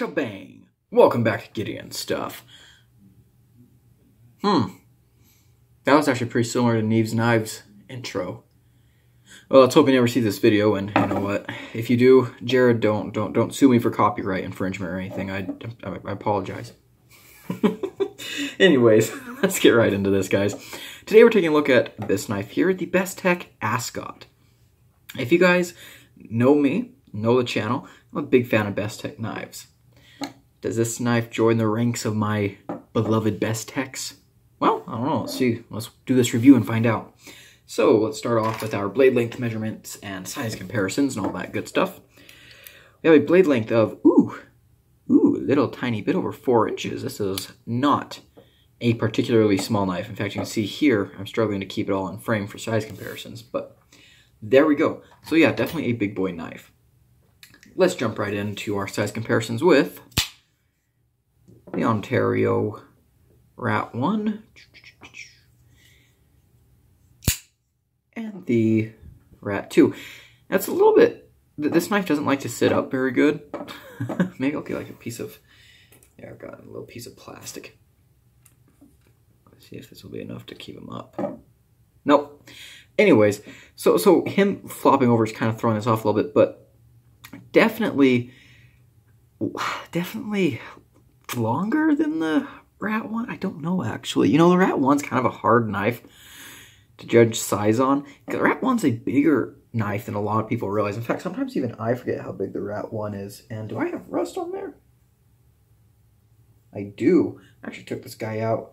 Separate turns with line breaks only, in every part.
shebang. Welcome back Gideon Stuff. Hmm. That was actually pretty similar to Neeves Knives intro. Well, let's hope you never see this video, and you know what? If you do, Jared, don't don't don't sue me for copyright infringement or anything. I, I, I apologize. Anyways, let's get right into this, guys. Today we're taking a look at this knife here, the Bestech Ascot. If you guys know me, know the channel, I'm a big fan of Bestech knives. Does this knife join the ranks of my beloved Bestechs? Well, I don't know. Let's see. Let's do this review and find out. So let's start off with our blade length measurements and size comparisons and all that good stuff. We have a blade length of, ooh, ooh, a little tiny bit over four inches. This is not a particularly small knife. In fact, you can see here, I'm struggling to keep it all in frame for size comparisons, but there we go. So yeah, definitely a big boy knife. Let's jump right into our size comparisons with the Ontario Rat 1 and the Rat 2. That's a little bit, this knife doesn't like to sit up very good. Maybe I'll get like a piece of, yeah, I've got a little piece of plastic. Let's see if this will be enough to keep him up. Nope. Anyways, so so him flopping over is kind of throwing us off a little bit, but definitely, definitely longer than the rat one. I don't know actually. You know, the rat one's kind of a hard knife to judge size on. The rat one's a bigger knife than a lot of people realize. In fact, sometimes even I forget how big the rat one is. And do I have rust on there? I do. I actually took this guy out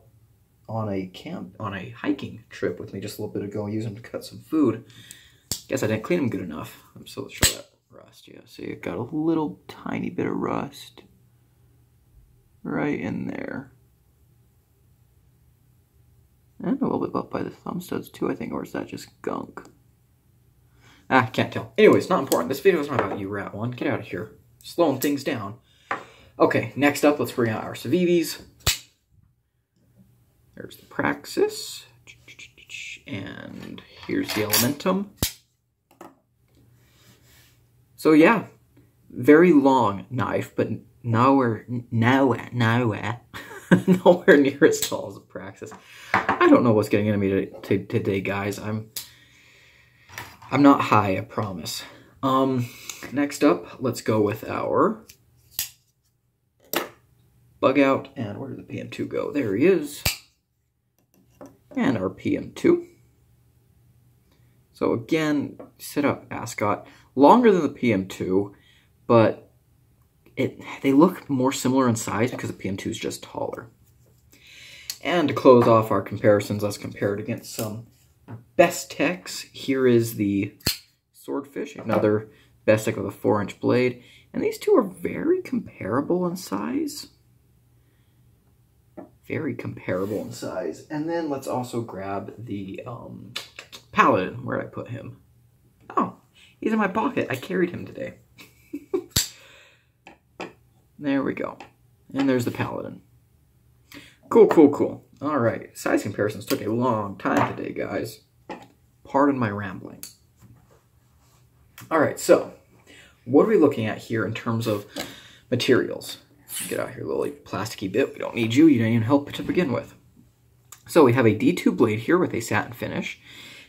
on a camp, on a hiking trip with me just a little bit ago. Use him to cut some food. Guess I didn't clean him good enough. So let's show that rust. Yeah, see, it got a little tiny bit of rust right in there. And a little bit up by the thumb studs too, I think, or is that just gunk? Ah, can't tell. Anyways, not important. This video is not about you, Rat One. Get out of here. Slowing things down. Okay, next up, let's bring out our Civivis. There's the Praxis. And here's the Elementum. So yeah, very long knife, but nowhere, nowhere, nowhere, nowhere near as tall as Praxis. I don't know what's getting into me today, guys. I'm, I'm not high, I promise. Um, next up, let's go with our bug out. And where did the PM2 go? There he is. And our PM2. So again, sit up Ascot. Longer than the PM2, but it they look more similar in size because the PM2 is just taller. And to close off our comparisons, let's compare it against some Bestechs. Here is the Swordfish, another Bestech with a 4-inch blade. And these two are very comparable in size. Very comparable in size. And then let's also grab the um, Paladin. Where I put him? Oh, he's in my pocket. I carried him today. there we go. And there's the Paladin. Cool, cool, cool. All right, size comparisons took a long time today, guys. Pardon my rambling. All right, so what are we looking at here in terms of materials? Get out here, little plasticky bit. We don't need you. You didn't even help to begin with. So we have a D2 blade here with a satin finish.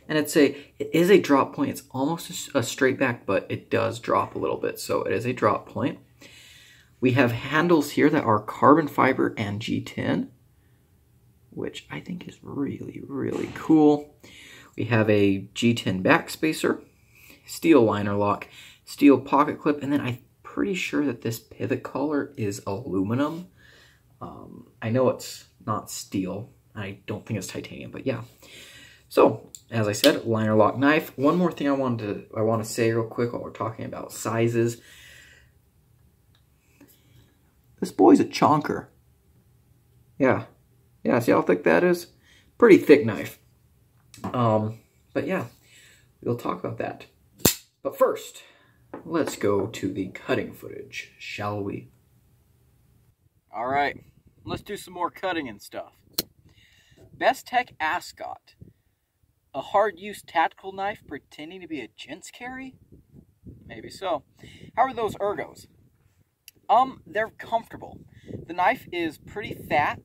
And it's a, it is a drop point. It's almost a straight back, but it does drop a little bit. So it is a drop point. We have handles here that are carbon fiber and G10, which I think is really, really cool. We have a G10 back spacer, steel liner lock, steel pocket clip, and then I'm pretty sure that this pivot collar is aluminum. Um, I know it's not steel. I don't think it's titanium, but yeah. So, as I said, liner lock knife. One more thing I wanted to I want to say real quick while we're talking about sizes. This boy's a chonker. Yeah. Yeah, see how thick that is? Pretty thick knife. Um, but yeah, we'll talk about that. But first, let's go to the cutting footage, shall we? All right, let's do some more cutting and stuff. Bestech Ascot. A hard-use tactical knife pretending to be a gents carry? Maybe so. How are those ergos? Um, they're comfortable. The knife is pretty fat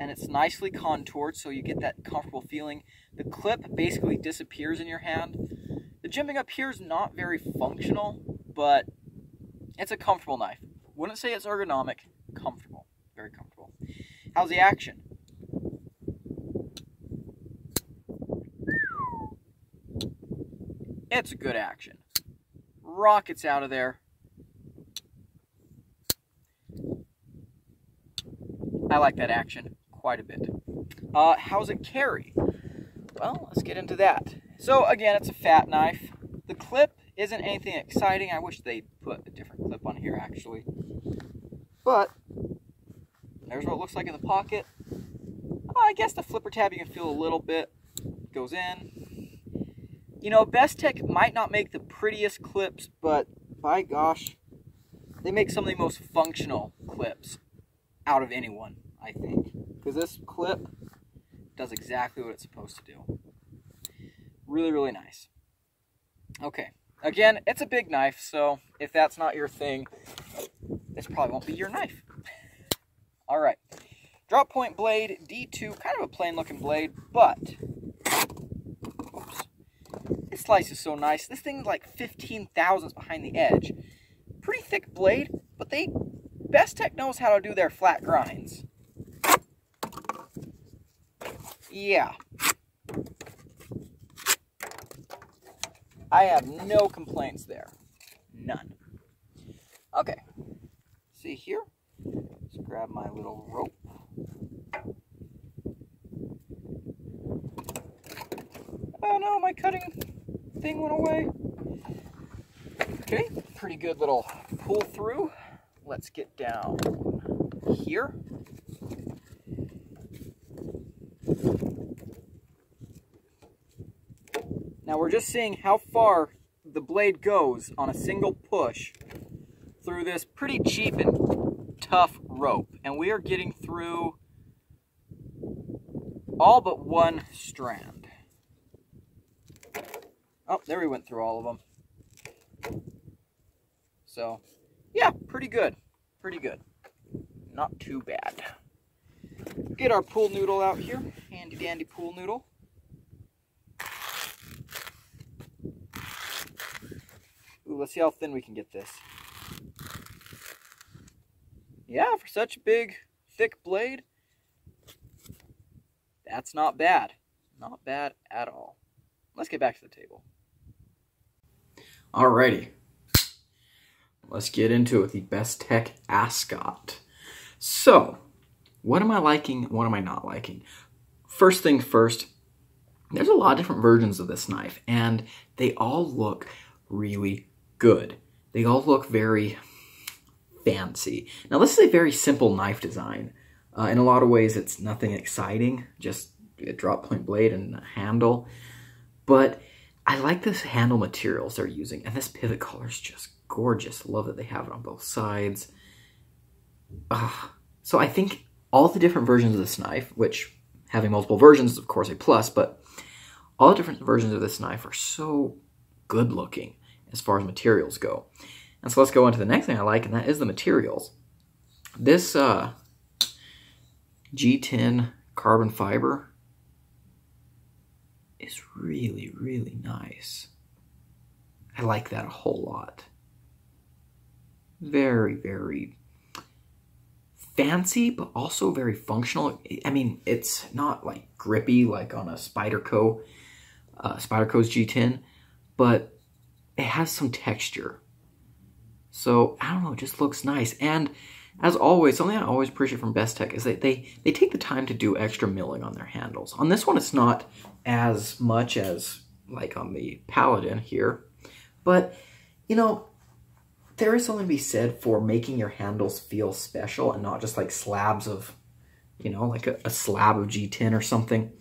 and it's nicely contoured so you get that comfortable feeling. The clip basically disappears in your hand. The jimping up here is not very functional, but it's a comfortable knife. Wouldn't say it's ergonomic, comfortable, very comfortable. How's the action? It's a good action. Rockets out of there. I like that action quite a bit. Uh, how's it carry? Well, let's get into that. So again, it's a fat knife. The clip isn't anything exciting. I wish they'd put a different clip on here actually. But there's what it looks like in the pocket. I guess the flipper tab you can feel a little bit. Goes in. You know, Bestech might not make the prettiest clips, but by gosh, they make some of the most functional clips out of anyone, I think. Because this clip does exactly what it's supposed to do. Really, really nice. Okay, again, it's a big knife, so if that's not your thing, this probably won't be your knife. All right, drop point blade, D2, kind of a plain looking blade, but, this slice is so nice. This thing's like 15 thousandths behind the edge. Pretty thick blade, but they, Bestech knows how to do their flat grinds. Yeah. I have no complaints there. None. Okay. See here? Let's grab my little rope. Oh no, my cutting thing went away. Okay, pretty good little pull through. Let's get down here. Now we're just seeing how far the blade goes on a single push through this pretty cheap and tough rope. And we are getting through all but one strand. Oh, there we went through all of them. So, yeah, pretty good. Pretty good. Not too bad. Get our pool noodle out here. Handy dandy pool noodle. Ooh, let's see how thin we can get this. Yeah, for such a big, thick blade, that's not bad. Not bad at all. Let's get back to the table. Alrighty. Let's get into it with the Bestech Ascot. So, what am I liking? What am I not liking? First thing first, there's a lot of different versions of this knife, and they all look really good. They all look very fancy. Now, this is a very simple knife design. Uh, in a lot of ways, it's nothing exciting, just a drop point blade and a handle. But I like this handle materials they're using, and this pivot collar is just gorgeous. Love that they have it on both sides. Uh, so I think all the different versions of this knife, which having multiple versions is of course a plus, but all the different versions of this knife are so good looking as far as materials go. And so let's go on to the next thing I like, and that is the materials. This uh, G10 carbon fiber is really, really nice. I like that a whole lot. Very, very fancy, but also very functional. I mean, it's not like grippy like on a Spyderco, uh, Spyderco's G10, but it has some texture. So, I don't know, it just looks nice. And as always, something I always appreciate from Bestech is that they, they take the time to do extra milling on their handles. On this one, it's not as much as like on the Paladin here, but, you know, there is something to be said for making your handles feel special and not just like slabs of, you know, like a, a slab of G10 or something.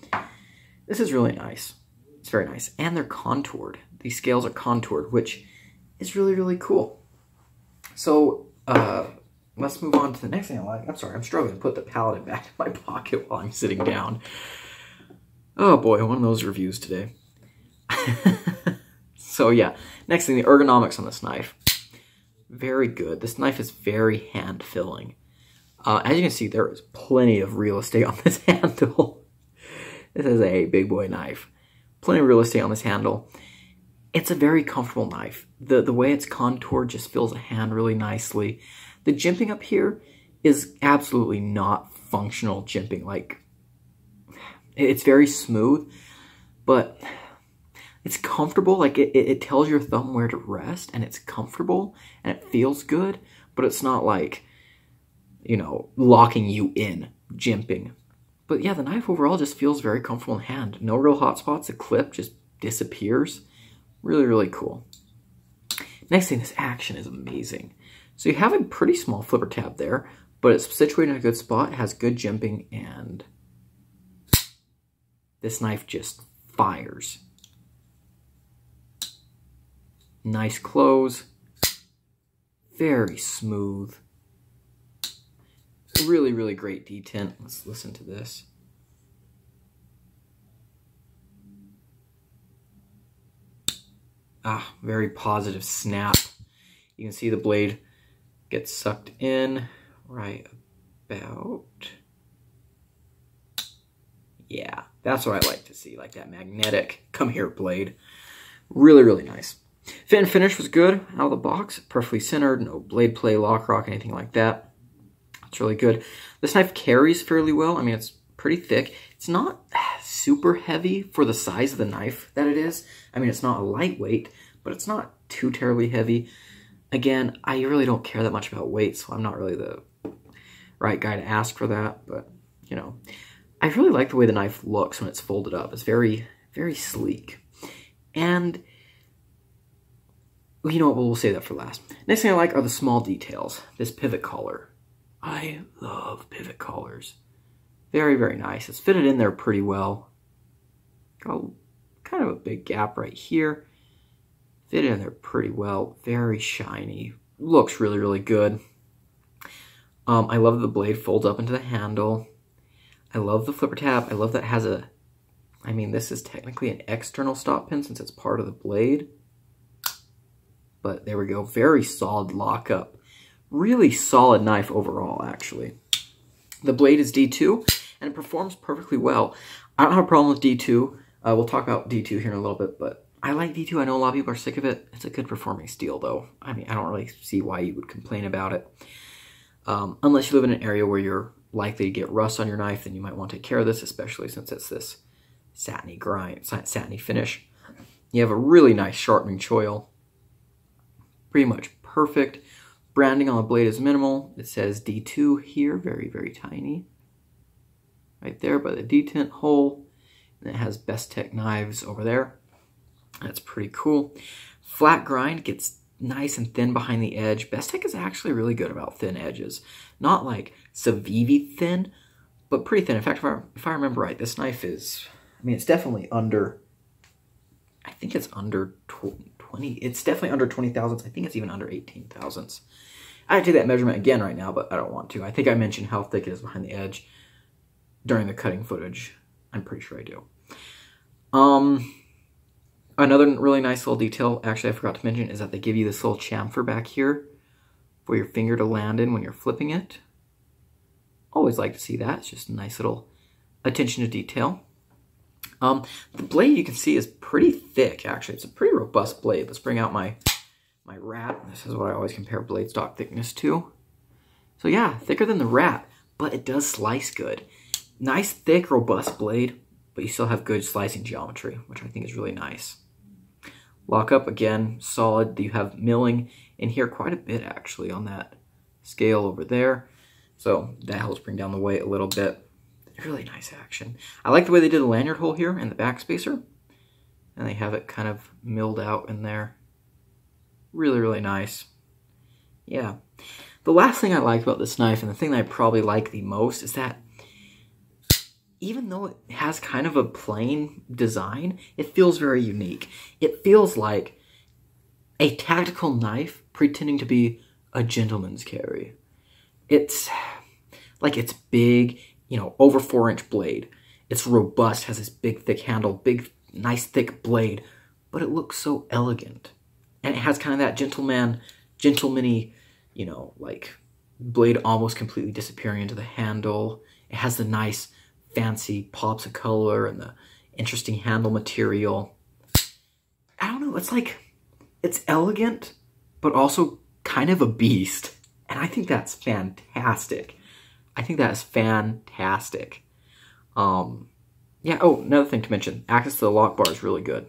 This is really nice. It's very nice. And they're contoured. These scales are contoured, which is really, really cool. So, uh, let's move on to the next thing I like. I'm sorry, I'm struggling to put the Paladin back in my pocket while I'm sitting down. Oh boy, one of those reviews today. so yeah, next thing, the ergonomics on this knife. Very good. This knife is very hand-filling. Uh, as you can see, there is plenty of real estate on this handle. this is a big boy knife. Plenty of real estate on this handle. It's a very comfortable knife. The, the way it's contoured just fills a hand really nicely. The jimping up here is absolutely not functional jimping. Like, it's very smooth, but it's comfortable. Like it, it tells your thumb where to rest and it's comfortable and it feels good, but it's not like, you know, locking you in, jimping. But yeah, the knife overall just feels very comfortable in hand. No real hot spots. The clip just disappears. Really, really cool. Next thing, this action is amazing. So you have a pretty small flipper tab there, but it's situated in a good spot, has good jimping, and this knife just fires. Nice close. Very smooth. Really, really great detent. Let's listen to this. Ah, very positive snap. You can see the blade get sucked in right about. Yeah, that's what I like to see, like that magnetic come here blade. Really, really nice. Fit and finish was good out of the box, perfectly centered, no blade play, lock rock, anything like that. It's really good. This knife carries fairly well. I mean, it's pretty thick. It's not super heavy for the size of the knife that it is. I mean, it's not a lightweight, but it's not too terribly heavy. Again, I really don't care that much about weight, so I'm not really the right guy to ask for that, but, you know. I really like the way the knife looks when it's folded up. It's very, very sleek. And you know what, we'll say that for last. Next thing I like are the small details. This pivot collar. I love pivot collars. Very, very nice. It's fitted in there pretty well. Got kind of a big gap right here. Fit in there pretty well. Very shiny. Looks really, really good. Um, I love the blade folds up into the handle. I love the flipper tab. I love that has a, I mean, this is technically an external stop pin since it's part of the blade. But there we go. Very solid lockup. Really solid knife overall, actually. The blade is D2, and it performs perfectly well. I don't have a problem with D2. Uh, we'll talk about D2 here in a little bit, but I like D2. I know a lot of people are sick of it. It's a good performing steel, though. I mean, I don't really see why you would complain about it. Um, unless you live in an area where you're likely to get rust on your knife, then you might want to take care of this, especially since it's this satiny grind, satiny finish. You have a really nice sharpening choil pretty much perfect. Branding on the blade is minimal. It says D2 here, very, very tiny. Right there by the detent hole. And it has Bestech knives over there. That's pretty cool. Flat grind gets nice and thin behind the edge. Bestech is actually really good about thin edges. Not like Civivi thin, but pretty thin. In fact, if I, if I remember right, this knife is, I mean, it's definitely under, I think it's under 20. It's definitely under 20 thousandths. I think it's even under 18 thousandths. I take that measurement again right now, but I don't want to. I think I mentioned how thick it is behind the edge during the cutting footage. I'm pretty sure I do. Um, another really nice little detail, actually I forgot to mention, is that they give you this little chamfer back here for your finger to land in when you're flipping it. Always like to see that. It's just a nice little attention to detail. Um, the blade you can see is pretty thick, actually. It's a pretty robust blade. Let's bring out my, my rat. This is what I always compare blade stock thickness to. So yeah, thicker than the rat, but it does slice good. Nice, thick, robust blade, but you still have good slicing geometry, which I think is really nice. Lockup, again, solid. You have milling in here quite a bit, actually, on that scale over there. So that helps bring down the weight a little bit. Really nice action. I like the way they did the lanyard hole here and the backspacer. And they have it kind of milled out in there. Really, really nice. Yeah. The last thing I like about this knife, and the thing that I probably like the most, is that even though it has kind of a plain design, it feels very unique. It feels like a tactical knife pretending to be a gentleman's carry. It's like it's big, you know, over four inch blade. It's robust, has this big thick handle, big, nice thick blade, but it looks so elegant. And it has kind of that gentleman gentlemanly, you know, like blade almost completely disappearing into the handle. It has the nice fancy pops of color and the interesting handle material. I don't know, it's like, it's elegant, but also kind of a beast. And I think that's fantastic. I think that is fantastic. Um, yeah, oh, another thing to mention, access to the lock bar is really good.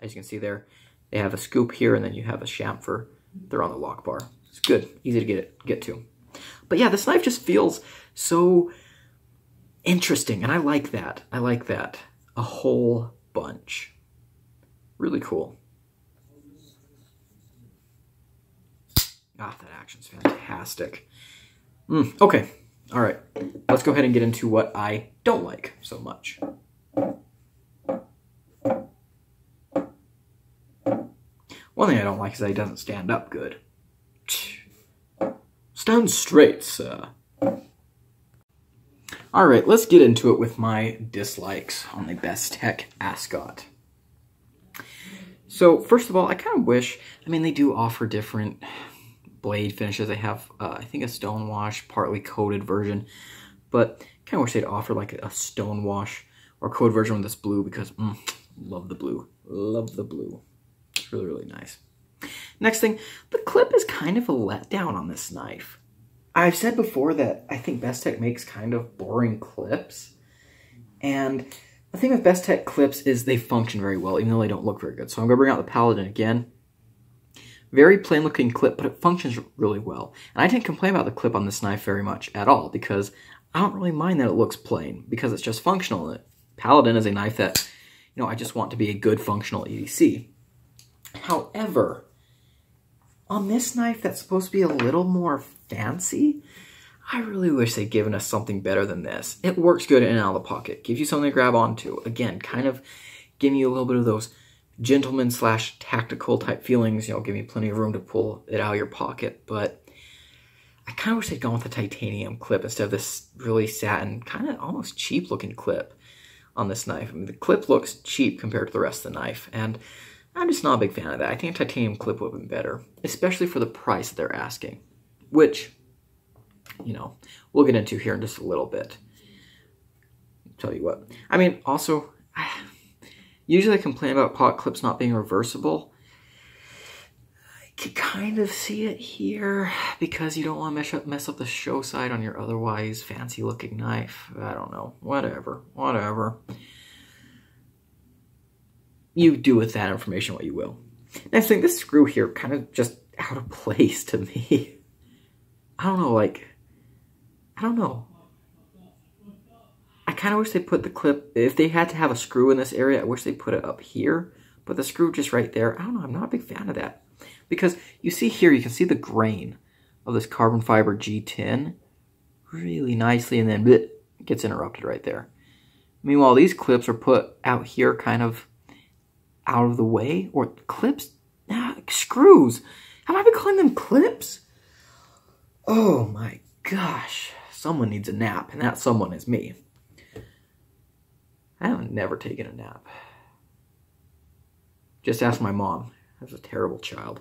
As you can see there, they have a scoop here and then you have a chamfer. They're on the lock bar. It's good, easy to get it, get to. But yeah, this knife just feels so interesting, and I like that. I like that. A whole bunch. Really cool. Ah, that action's fantastic. Mm, okay, all right. Let's go ahead and get into what I don't like so much. One thing I don't like is that he doesn't stand up good. Stand straight, sir. Alright, let's get into it with my dislikes on the Bestech Ascot. So, first of all, I kind of wish, I mean, they do offer different blade finishes. They have, uh, I think, a stone wash, partly coated version, but kind of wish they'd offer like a stone wash or coated version with this blue because, mm, love the blue. Love the blue. It's really, really nice. Next thing, the clip is kind of a letdown on this knife. I've said before that I think Bestech makes kind of boring clips. And the thing with Bestech clips is they function very well, even though they don't look very good. So I'm going to bring out the Paladin again. Very plain looking clip, but it functions really well. And I didn't complain about the clip on this knife very much at all because I don't really mind that it looks plain because it's just functional. Paladin is a knife that, you know, I just want to be a good functional EDC. However, on this knife that's supposed to be a little more fancy, I really wish they'd given us something better than this. It works good in and out of the pocket. Gives you something to grab onto. Again, kind of giving you a little bit of those gentleman slash tactical type feelings. You know, give you plenty of room to pull it out of your pocket. But I kind of wish they'd gone with a titanium clip instead of this really satin, kind of almost cheap looking clip on this knife. I mean, the clip looks cheap compared to the rest of the knife. And I'm just not a big fan of that. I think titanium clip would have been better, especially for the price they're asking, which, you know, we'll get into here in just a little bit. Tell you what. I mean, also, usually I complain about pot clips not being reversible. I can kind of see it here because you don't want to mess up, mess up the show side on your otherwise fancy looking knife. I don't know. Whatever. Whatever you do with that information what you will. Next thing, this screw here kind of just out of place to me. I don't know, like, I don't know. I kind of wish they put the clip, if they had to have a screw in this area, I wish they put it up here. But the screw just right there, I don't know, I'm not a big fan of that. Because you see here, you can see the grain of this carbon fiber G10 really nicely and then bleh, gets interrupted right there. Meanwhile, these clips are put out here kind of out of the way or clips, nah, screws. Have I been calling them clips? Oh my gosh. Someone needs a nap, and that someone is me. I have never taken a nap. Just ask my mom. I was a terrible child.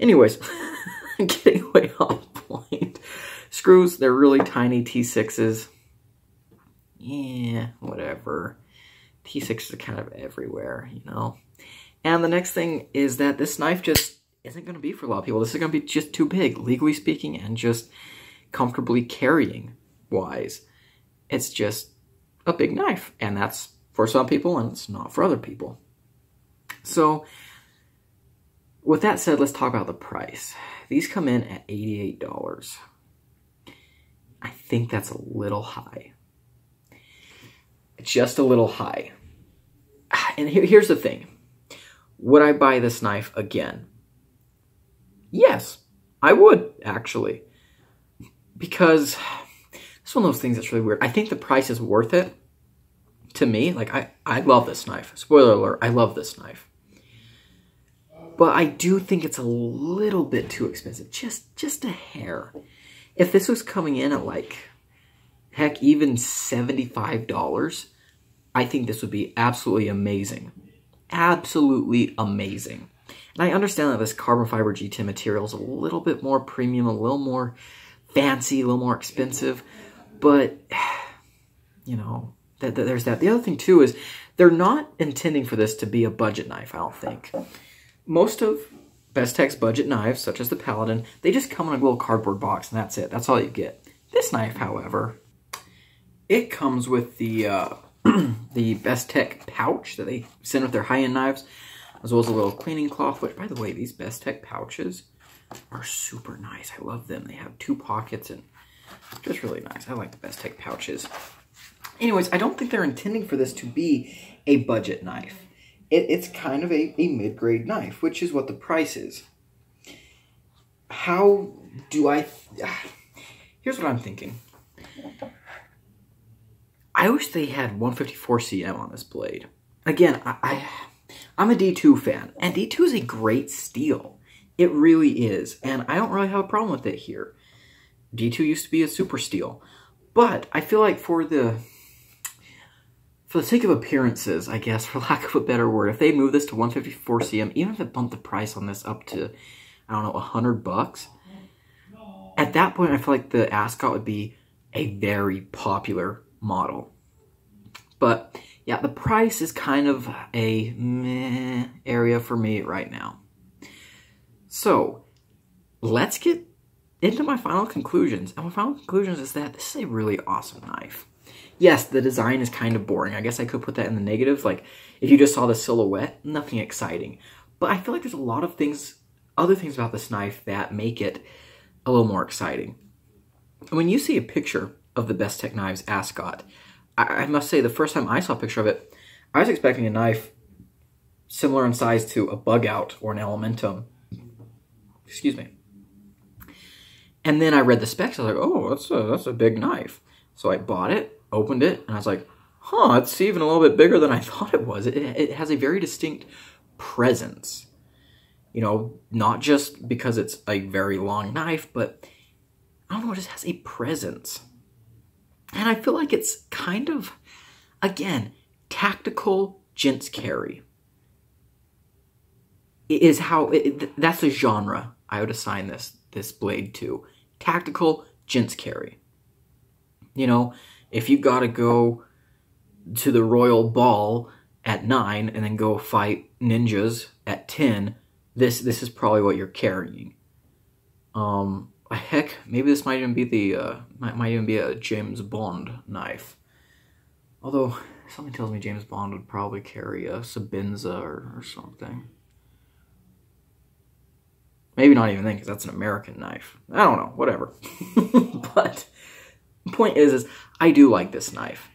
Anyways, getting way off point. Screws, they're really tiny T6s. Yeah, whatever. T6s are kind of everywhere, you know? And the next thing is that this knife just isn't going to be for a lot of people. This is going to be just too big, legally speaking, and just comfortably carrying wise. It's just a big knife, and that's for some people, and it's not for other people. So, with that said, let's talk about the price. These come in at $88. I think that's a little high. Just a little high. Ah, and here, here's the thing would I buy this knife again? Yes, I would, actually. Because it's one of those things that's really weird. I think the price is worth it to me. Like, I, I love this knife. Spoiler alert, I love this knife. But I do think it's a little bit too expensive. Just, just a hair. If this was coming in at like, heck, even $75, I think this would be absolutely amazing absolutely amazing. And I understand that this carbon fiber G10 material is a little bit more premium, a little more fancy, a little more expensive, but you know, that, that, there's that. The other thing too is they're not intending for this to be a budget knife, I don't think. Most of Bestech's budget knives, such as the Paladin, they just come in a little cardboard box and that's it. That's all you get. This knife, however, it comes with the uh, the Bestech pouch that they send with their high-end knives, as well as a little cleaning cloth, which, by the way, these Bestech pouches are super nice. I love them. They have two pockets and just really nice. I like the Bestech pouches. Anyways, I don't think they're intending for this to be a budget knife. It, it's kind of a, a mid-grade knife, which is what the price is. How do I... Here's what I'm thinking. I wish they had 154 cm on this blade. Again, I, I I'm a D2 fan, and D2 is a great steel. It really is, and I don't really have a problem with it here. D2 used to be a super steel, but I feel like for the for the sake of appearances, I guess, for lack of a better word, if they move this to 154 cm, even if it bumped the price on this up to, I don't know, 100 bucks, at that point, I feel like the Ascot would be a very popular model. But yeah, the price is kind of a meh area for me right now. So let's get into my final conclusions. And my final conclusions is that this is a really awesome knife. Yes, the design is kind of boring. I guess I could put that in the negative. Like, if you just saw the silhouette, nothing exciting. But I feel like there's a lot of things, other things about this knife that make it a little more exciting. When you see a picture of the Bestech Knives Ascot, I, I must say the first time I saw a picture of it, I was expecting a knife similar in size to a bug out or an elementum. Excuse me. And then I read the specs. I was like, oh, that's a, that's a big knife. So I bought it, opened it, and I was like, huh, it's even a little bit bigger than I thought it was. It, it has a very distinct presence. You know, not just because it's a very long knife, but I don't know, it just has a presence. And I feel like it's kind of, again, tactical gents carry. is how, it, that's a genre I would assign this, this blade to. Tactical gents carry. You know, if you gotta go to the royal ball at 9 and then go fight ninjas at 10, this this is probably what you're carrying. Um, heck, maybe this might even be the uh, might, might even be a James Bond knife. Although something tells me James Bond would probably carry a Sebenza or, or something. Maybe not even then, because that's an American knife. I don't know, whatever. but point is, is I do like this knife.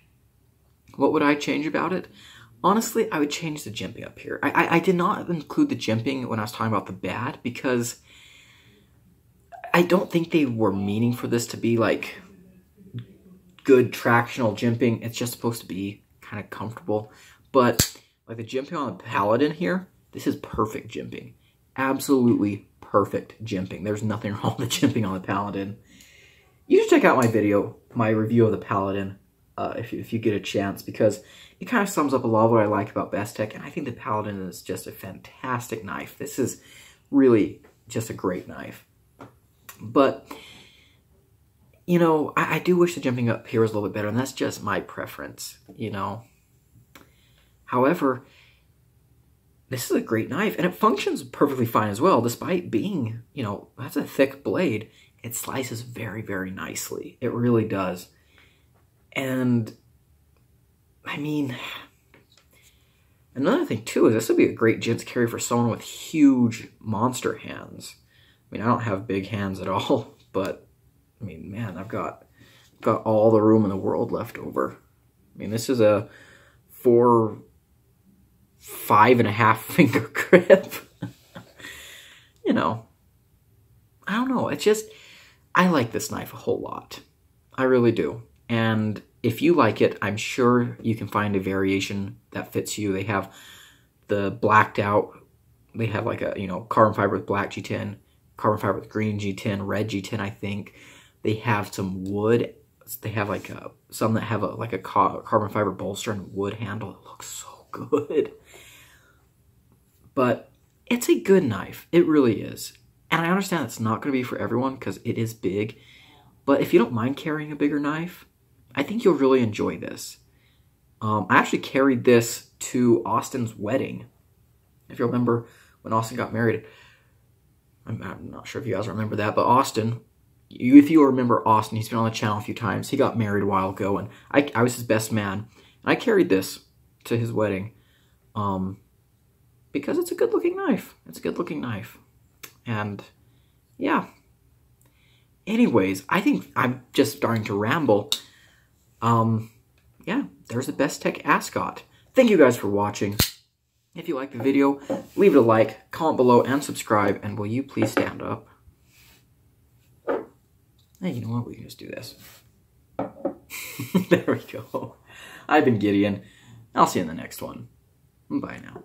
What would I change about it? Honestly, I would change the jimping up here. I, I, I did not include the jimping when I was talking about the bad because I don't think they were meaning for this to be like good tractional jimping. It's just supposed to be kind of comfortable. But like the jimping on the Paladin here, this is perfect jimping. Absolutely perfect jimping. There's nothing wrong with jimping on the Paladin. You should check out my video, my review of the Paladin, uh, if, you, if you get a chance, because it kind of sums up a lot of what I like about Bestech, and I think the Paladin is just a fantastic knife. This is really just a great knife. But, you know, I, I do wish the jimping up here was a little bit better, and that's just my preference, you know. However, this is a great knife, and it functions perfectly fine as well, despite being, you know, that's a thick blade. It slices very, very nicely. It really does. And, I mean, another thing too is this would be a great gents carry for someone with huge monster hands. I mean, I don't have big hands at all, but I mean, man, I've got got all the room in the world left over. I mean, this is a four, five and a half finger grip. you know, I don't know. It's just, I like this knife a whole lot. I really do. And if you like it, I'm sure you can find a variation that fits you. They have the blacked out, they have like a, you know, carbon fiber with black G10 carbon fiber with green G10, red G10, I think. They have some wood. They have like a, some that have a, like a carbon fiber bolster and wood handle. It looks so good. But it's a good knife. It really is. And I understand it's not going to be for everyone because it is big. But if you don't mind carrying a bigger knife, I think you'll really enjoy this. Um, I actually carried this to Austin's wedding. If you remember when Austin got married, I'm, I'm not sure if you guys remember that, but Austin, you, if you remember Austin, he's been on the channel a few times. He got married a while ago, and I, I was his best man. And I carried this to his wedding um, because it's a good looking knife. It's a good looking knife. And yeah. Anyways, I think I'm just starting to ramble. Um, yeah, there's the Bestech Ascot. Thank you guys for watching. If you liked the video, leave it a like, comment below, and subscribe. And will you please stand up? Hey, you know what? We can just do this. there we go. I've been Gideon. I'll see you in the next one. Bye now.